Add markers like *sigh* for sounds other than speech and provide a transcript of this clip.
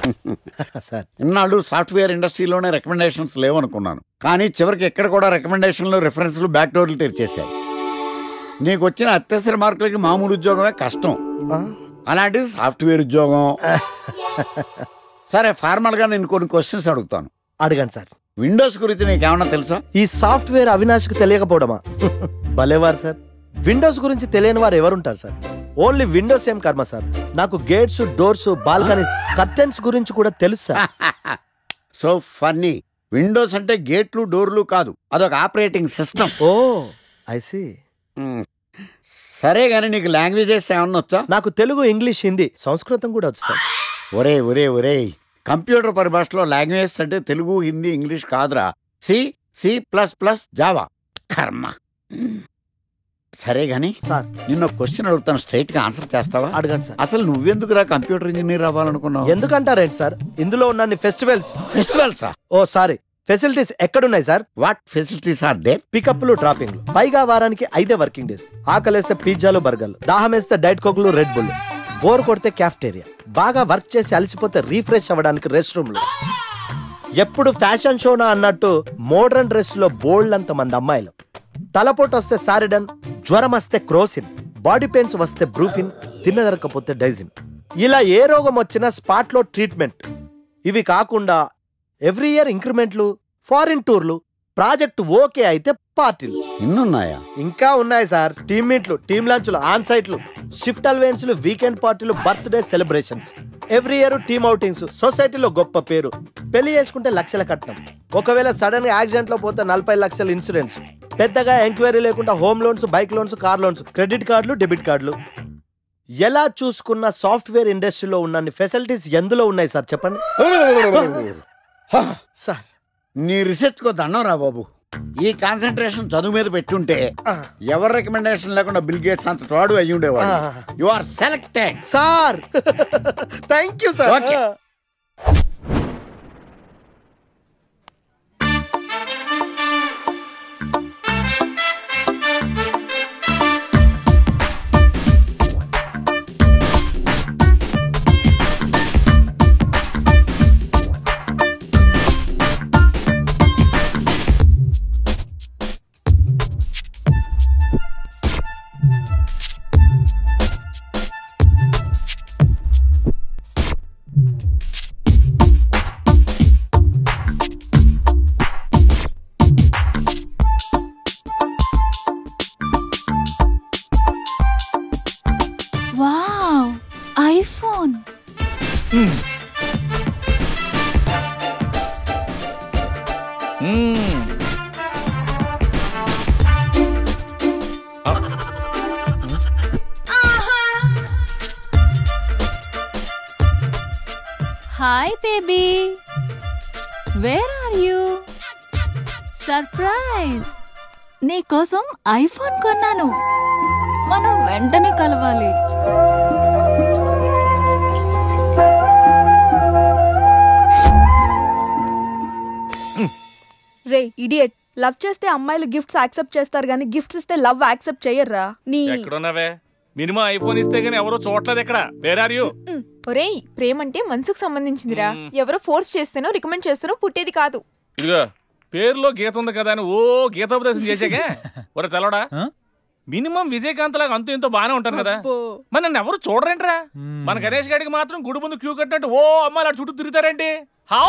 *laughs* Sir ఇన్నాళ్ళు software ఇండస్ట్రీలోనే recommendations లేవనుకున్నాను. కానీ చివరికి ఎక్కడ కూడా రికమెండేషన్లు రిఫరెన్స్లు బ్యాక్ డోర్లు తెరిచేశాయి. నీకు వచ్చిన అత్యవసర మార్కులకి మామూలు ఉద్యోగమే కష్టం. అలాంటిది సాఫ్ట్వేర్ ఉద్యోగం. *laughs* సరే ఫార్మల్గా నేను కొన్ని క్వశ్చన్స్ అడుగుతాను. అడగండి సార్. విండోస్ గురించి నీకేమన్నా తెలుసా? ఈ సాఫ్ట్వేర్ అవినాష్కి తెలియకపోవడమా? *laughs* భలేవారు సార్. విండోస్ గురించి తెలియని వారు ఎవరుంటారు సార్? ఓన్లీ విండోస్ ఏం కర్మ సార్? నాకు గేట్స్ డోర్స్ బాల్కనీస్ కర్టెన్స్ గురించి కూడా తెలుసు *laughs* సో ఫన్నీ. విండోస్ అంటే గేట్లు డోర్లు కాదు. అదొక operating system. Oh I see. సరే గానీ నీకు లాంగ్వేజెస్ ఏమన్నా వచ్చా? నాకు తెలుగు ఇంగ్లీష్ హిందీ సంస్కృతం కూడా వచ్చు ఒరే ఒరే ఒరే. కంప్యూటర్ పరిభాషలో లాంగ్వేజ్ అంటే తెలుగు హిందీ ఇంగ్లీష్ కాదురా. C C plus plus Java. కర్మ. సరే గాని సార్. నిన్న క్వశ్చన్ అడుగుతాను స్ట్రైట్గా ఆన్సర్ చేస్తావా? అడగండి సార్. అసలు నువ్వెందుకురా కంప్యూటర్ ఇంజనీర్ అవ్వాలనుకున్నావు? ఎందుకంటారేంటి సార్? ఇందులో ఉన్న ఫెస్టివల్స్. ఫెస్టివల్సా? Oh sorry. ఫెసిలిటీస్ ఎక్కడున్నాయి sir? What facilities are they పికప్లు డ్రాపింగ్లు. పైగా వారానికి ఐదే వర్కింగ్ డేస్. ఆకలేస్తే పిజ్జాలు బర్గర్లు. దాహం వేస్తే డైట్ కోక్లు రెడ్ బుల్. బోర్ కొడితే క్యాఫ్టేరియా. బాగా వర్క్ చేసి అలసిపోతే రీఫ్రెష్ అవ్వడానికి రెస్ట్ రూమ్లు. ఎప్పుడు ఫ్యాషన్ షోనా అన్నట్టు మోడర్న్ డ్రెస్లో బోల్డ్ అంత మంది అమ్మాయిలు. తలపోటు వస్తే సారిడన్ జ్వరం వస్తే క్రోసిన్ బాడీ పెయిన్స్ వస్తే బ్రూఫిన్ తిన్నదరకపోతే డైజిన్. ఇలా ఏ రోగం వచ్చినా స్పాట్లో ట్రీట్మెంట్. ఇవి కాకుండా ఎవ్రీ ఇయర్ ఇంక్రిమెంట్లు ఫారిన్ టూర్లు ప్రాజెక్ట్ ఓకే అయితే పార్టీలు. ఇన్నున్నాయా ఇంకా ఉన్నాయి సార్. టీమ్ మీట్లు టీమ్ లంచ్లు ఆన్ సైట్లు షిఫ్ట్ అలవెన్స్లు వీకెండ్ పార్టీలు birthday celebrations. Every year team outings సొసైటీలో గొప్ప పేరు. పెళ్ళి చేసుకుంటే లక్షల కట్నం. ఒకవేళ సడన్గా యాక్సిడెంట్లో పోతే నలభై లక్షల ఇన్సూరెన్స్. పెద్దగా ఎంక్వైరీ లేకుండా home loans bike loans car loans credit కార్డులు డెబిట్ కార్డులు. ఎలా చూసుకున్న సాఫ్ట్వేర్ ఇండస్ట్రీలో ఉన్న ఫెసిలిటీస్ ఎందులో ఉన్నాయి సార్? చెప్పండి. సార్. నీ రీసెర్చ్ కో దండం రా బాబు. ఈ కాన్సన్ట్రేషన్ చదువు మీద పెట్టుంటే ఎవరి రికమెండేషన్ లేకుండా బిల్ గేట్స్ అంత తోడు అయ్యి ఉండేవాడు. You are selected sir. Thank you sir Okay. Hi baby. Where are you? Surprise. నీకోసం ఐఫోన్ కొన్నాను. మనం వెంటనే కలవాలి. రే ఇడియట్ లవ్ చేస్తే అమ్మాయిలు గిఫ్ట్స్ యాక్సెప్ట్ చేస్తారు కానీ గిఫ్ట్స్ ఇస్తే లవ్ యాక్సెప్ట్ చెయ్యర్రా నీ ఎక్కడున్నావే? మినిమం ఐఫోన్ ఇస్తే గానీ ఎవరో చూడలేదు ఇక్కడ వేర్ ఆర్ యూ ఒరేయ్ ప్రేమంటే మనసుకు సంబంధించిందిరా. ఎవరో ఫోర్స్ చేస్తేనో రికమెండ్ చేస్తేనో పుట్టేది కాదు. ఇదిగో పేరులో గీత ఉంది కదా అని ఓ గీతోపదేశం చేసాకే *laughs* ఒరే తెలవడా మినిమం విజయకాంత్ లాగా అంతూ ఇంతో బానే ఉంటాను కదా. మరి నన్ను ఎవరు చూడరేంట్రా? మన గణేష్ గారికి మాత్రం గుడి ముందు క్యూ కట్టినట్టు ఓ అమ్మాయిలు అటు చుట్టూ తిరుగుతారేంటి? హౌ?